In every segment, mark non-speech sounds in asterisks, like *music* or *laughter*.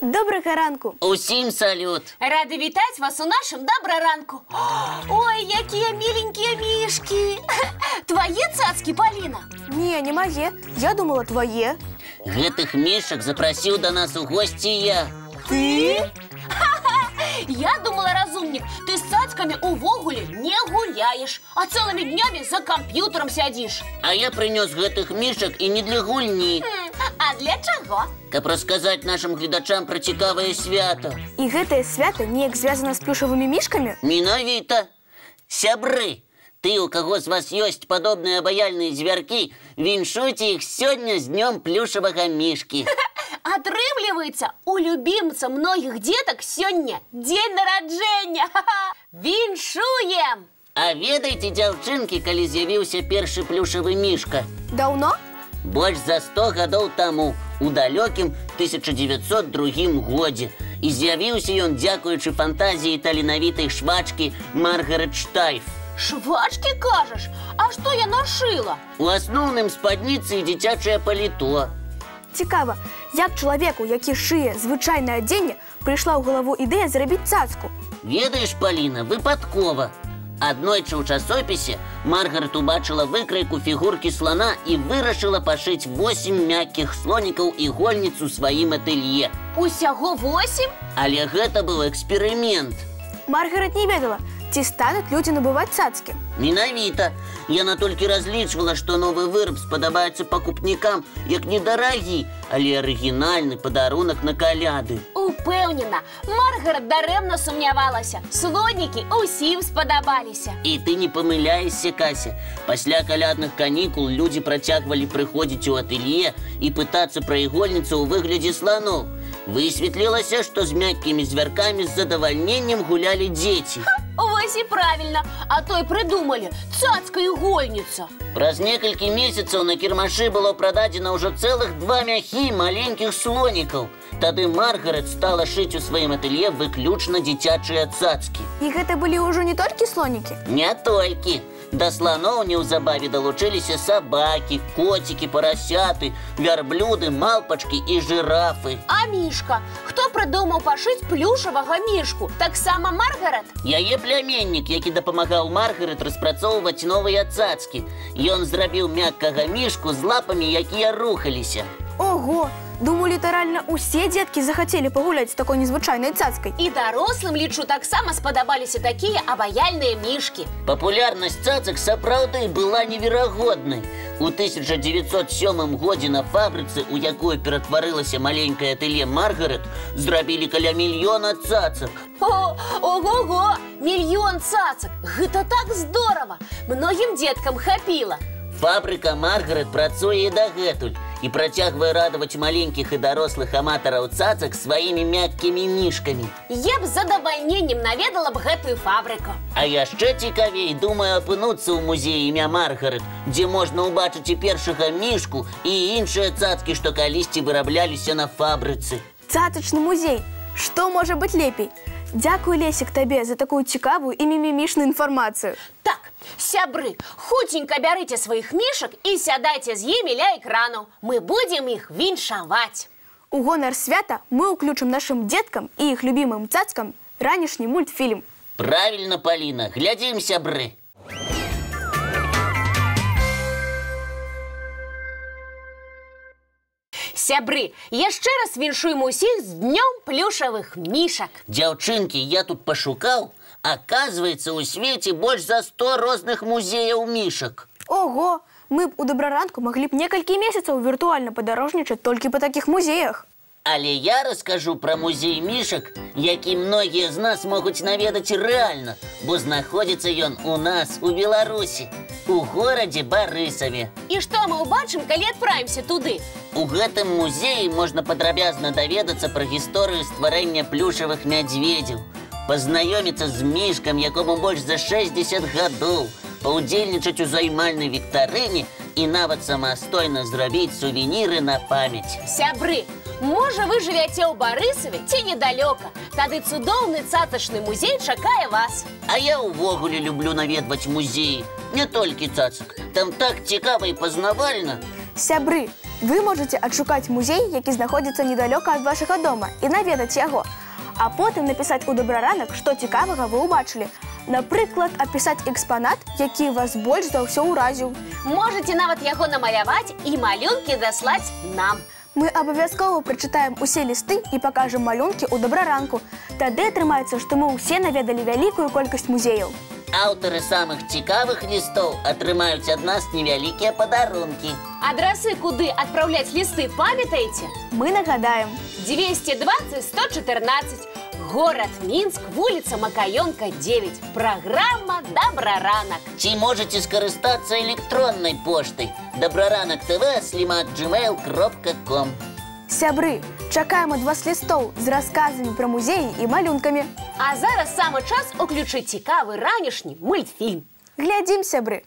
Добрага ранку. Усім салют. Рады вітаць вас у нашым добраранку. Ой, якія міленькія мішкі. *laughs* Твае цацкі, Паліна. Не, не мае. Я думала твае. Гэтых мішак запрасіў да нас у госці я. Ты? *laughs* Я думала, разумнік, ты з цацкамі увогуле не гуляеш, а цэлымі днямі за камп'ютарам сядзіш. А я прынёс гэтых мішак і не для гульні, М, А для чаго? каб расказаць нашым гледачам пра цікавае свята. І гэтае свята неяк звязана з плюшавымі мішкамі? Менавіта. Сябры, ты, у каго з вас ёсць падобныя абаяльныя звяркі, віншуйце іх сёння з днём плюшавага мішкі. Атрымліваецца, *laughs* у любімца многіх дзетак сёння дзень нараджэння. Ха-ха. *laughs* Віншуем! А ведаеце, дзяўчынкі, калі з'явіўся першы плюшавы мішка? Даўно? Больш за 100 гадоў таму у далёкім 1902 годзе і з'явіўся ён дзякуючы фантазіі таленавітай швачкі Маргарет Штайф. Швачкі кажаш, а што яна шыла? У асноўным спадніцы і дзіцячае паліто. Цікава, як чалавеку, які шые звычайнае адзенне, прыйшла ў галаву ідэя зрабіць цацку. Ведаеш, Паліна, выпадкова. Аднойчы ў часопісе Маргарет убачыла выкрайку фігуркі слана і вырашыла пашыць 8 мяккіх слонікаў і гольніцу сваім атэлье. Усяго восем? Але гэта быў эксперымент. Маргарет не ведала, ці стануць людзі набываць цацкі. Менавіта. Яна толькі разлічвала, што новы выраб спадабаецца пакупнікам як недарагі, але арыгінальны падарунак на каляды. Упэўнена, Маргарет дарэмна сумнявалася. Слонікі ўсім спадабаліся. І ты не памыляешся, Кася. Пасля калядных канікул людзі працягвалі прыходзіць у атэлье і пытацца пра ігольніцу ў выглядзе сланоў. Высветлілася, што з мяккімі звяркамі з задавальненнем гулялі дзеці. Вось і правільна, а той прыдумалі цацка ігольніца. Праз некалькі месяцаў на кірмашы было прададзена ўжо цэлых два мяхі маленькіх слонікаў. Тады Маргарет стала шыць у сваім атэлье выключна дзіцячыя цацкі. І гэта былі ўжо не толькі слонікі. Не толькі. Да сланоў неўзабаве далучыліся сабакі, коцікі, парасяты, вярблюды, малпачкі і жырафы. А мішка, хто прыдумаў пашыць плюшавага мішку? Таксама Маргарет? Яе пляменнік, які дапамагаў Маргарет распрацоўваць новыя цацкі. Ён зрабіў мяккага мішку з лапамі, якія рухаліся. Ого! Думаю, літаральна усе дзеткі захацелі пагуляць з такой незвычайнай цацкай. І дарослым, лічу, таксама спадабаліся такія абаяльныя мішкі. Папулярнасць цацак сапраўды была неверагоднай. У 1907 годзе на фабрыцы, у якой ператварылася маленькае атэле Маргарет, зрабілі каля мільёна цацак. О, ого-го! Мільён цацак! Гэта так здорава! Многім дзеткам хапіла. Фабрыка Маргарет працуе і дагэтуль і працягвае радаваць маленькіх і дарослых аматараў цацак сваімі мяккімі мішкамі. Я б з задавальненнем наведала б гэтую фабрыку. А яшчэ цікавей думаю апынуцца ў музеі імя Маргарет, дзе можна ўбачыць і першага мішку і іншыя цацкі, што калісьці вырабляліся на фабрыцы. Цацачны музей. Што можа быць лепей? Дзякуй лесік табе за такую цікавую і мімімішную інфармацыю. Так, сябры, хутенька бярыце сваіх мішак і сядайце з імі ля экрану. Мы будзем іх віншаваць. У гонар свята мы ўключым нашым дзеткам і іх любімым цацкам ранішні мультфільм. Правільна, Паліна, глядзім сябры. Сябры, яшчэ раз віншуем усіх з днём плюшавых мішак. Дзяўчынкі, я тут пашукаў, аказваецца, у свеце больш за 100 розных музеяў мішак. Ого! Мы б у добраранку маглі б некалькі месяцаў віртуальна падарожнічаць толькі па такіх музеях. Але я раскажу пра музей мішак, які многія з нас могуць наведаць рэальна, бо знаходзіцца ён у нас у Беларусі, у горадзе Барысаве. І што мы ўбачым, калі адправімся туды? У гэтым музеі можна падрабязна даведацца пра гісторыю стварэння плюшавых мядзведзяў, пазнаёміцца з мішкам, якому больш за 60 гадоў, паўдзельнічаць у займальнай віктарыне і нават самастойна зрабіць сувеніры на памяць. Сябры, можа вы жывяце ў Барысаве ці недалёка. Тады цудоўны цацачны музей чакае вас. А я ўвогуле люблю наведваць музеі, не толькі цацак. Там так цікава і пазнавальна. Сябры, Вы можете адшукаць музей, які знаходзіцца недалёка ад вашага дома і наведаць яго. А потым напісаць у добраранак, што цікавага вы ўбачылі. Напрыклад, апісаць экспанат, які вас больш за ўсё ўразіў. Можете нават яго намаляваць і малюнкі даслаць нам. Мы абавязкова прачытаем усе лісты і пакажам малюнкі ў добраранку. Тады атрымаецца, што мы ўсе наведалі вялікую колькасць музеяў. Аўтары самых цікавых лістоў атрымаюць ад нас невялікія падарункі. Адрасы, куды адпраўляць лісты, памятаеце? Мы нагадаем. 220 114 город Мінск, вуліца Макаёнка 9. Праграма Добраранак. Ці можете скарыстацца электроннай поштай добраранак тв слімак gmail.com Сябры, чакаем ад вас лістоў з расказамі пра музеі і малюнкамі. А зараз самы час уключыць цікавы ранішні мультфільм. Глядзім сябры.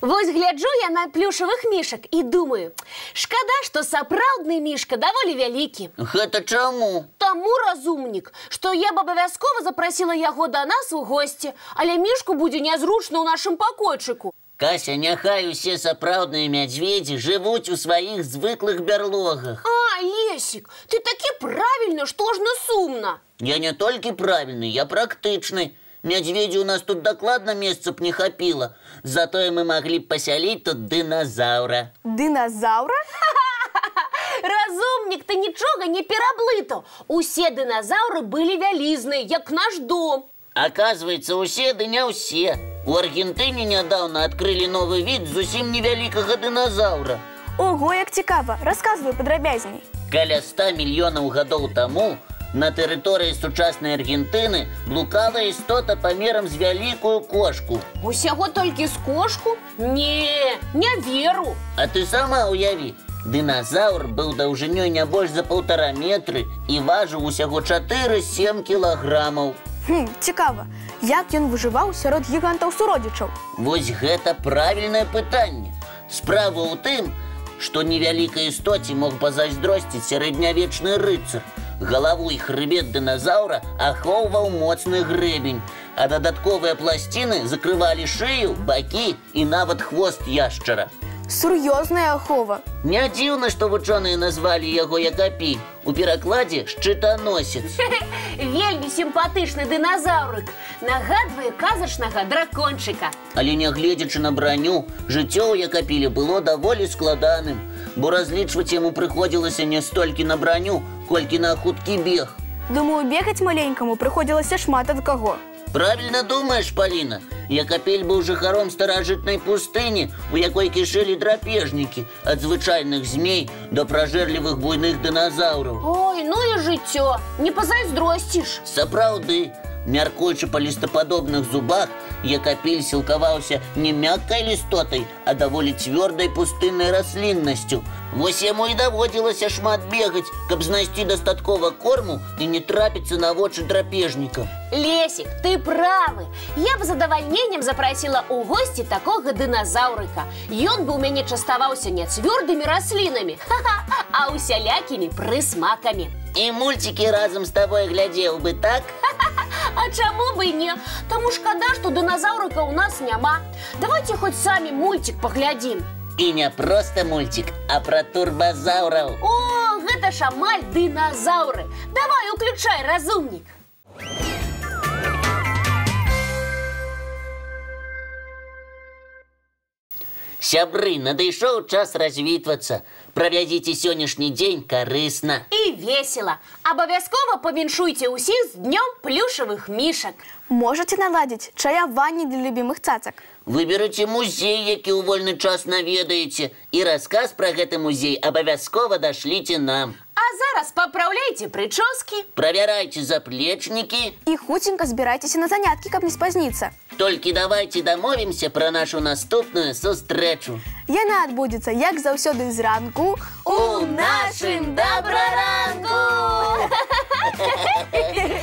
Вось гляджу я на плюшавых мішак і думаю, шкада, што сапраўдны мішка даволі вялікі. Гэта чаму? Таму разумнік, што я б абавязкова запрасіла яго да нас у госці, але мішку будзе нязручна ў нашым пакойчыку. Кася, няхай усе сапраўдныя мядзведзі жывуць у сваіх звыклых бярлогах. А, Лесік, ты такі правільны, што ж на сумна. Я не толькі правільны, я практычны. Мядзведзі у нас тут дакладна месца б не хапіла. Затое мы маглі б пасяліць тут дыназаўра. Дыназаўра? *laughs* Разумнік, ты нічога не пераблытаў. Усе дыназаўры былі вялізныя, як наш дом. Аказваецца, усе ды не ўсе. У Аргентыне нядаўна адкрылі новы від зусім невялікага дыназаўра. Ого, як цікава, расказвай падрабязней. Каля 100 мільёнаў гадоў таму на тэрыторыі сучаснай Аргентыны блукала істота памерам з вялікую кошку. Усяго толькі з кошку? Не, не веру. А ты сама уяві. Дыназаўр быў даўжынёй не больш за паўтара метры і важыў усяго 4-7 кілаграмаў. Хм, цікава, Як ён выжываў сярод гігантаў-суродзічаў. Вось гэта правільнае пытанне. Справа ў тым, што невялікай істоце мог пазайздросціць сярэднявечны рыцар. Галаву і хрыбет дыназаўра ахоўваў моцны грэбень, а дадатковыя пласціны закрывалі шыю, бакі і нават хвост яшчара. Сур'ёзная ахова. Не дзіўна, што вучоныя назвалі яго якапі. У перакладзе шчытаносец. *laughs* Вельмі сімпатычны дыназаўрык. Нагадвае казачнага дракончыка. Але нягледзячы на браню, жыццё ў якапіле было даволі складаным, бо разлічваць яму прыходзілася не столькі на браню, колькі на хуткі бег. Думаю, бегаць маленькаму прыходзілася шмат ад каго. Правільна думаеш, Паліна. Якапель быў жыхаром старажытнай пустыні, у якой кішэлі драпежнікі ад звычайных змей да пражэрлівых буйных дыназаўраў. Ой, ну і жыццё, не пазайздросціш. Сапраўды, мяркуючы па лістападобных зубах, якапель сілкаваўся не мяккай лістотай, а даволі цвёрдай пустыннай расліннасцю. Вось яму і даводзілася шмат бегаць, каб знайсці дастаткова корму і не трапіцца на вочы драпежнікам. Лесік, ты правы. Я б з задавальненнем запрасіла ў госці такога дыназаўрыка. Ён бы ў мяне частаваўся не цвёрдымі раслінамі, а усялякімі прысмакамі. І мульцікі разам з табой глядзеў бы так? *laughs* А чаму бы і не? Таму шкада, што дыназаўрыка ў нас няма. Давайте хоць самі мульцік паглядзім. І не проста мульцік, а пра турбазаўраў. О, гэта ж амаль дыназаўры. Давай уключай разумнік. Сябры, надышоў час развітвацца. Правядзіце сённяшні дзень карысна. І весела. Абавязкова павіншуйце ўсіх з днём плюшавых мішак. Можаце наладзіць чаяванні для любімых цацак. Выберыце музей, які ў вольны час наведаеце, і расказ пра гэты музей абавязкова дашліце нам. А зараз папраўляйце прычоскі. Правярайце заплечнікі, І хуценька збірайцеся на заняткі, каб не спазніцца. толькі давайце дамовімся пра нашу наступную сустрэчу. Яна адбудзецца, як заўсёды зранку У нашым добраранку! *laughs*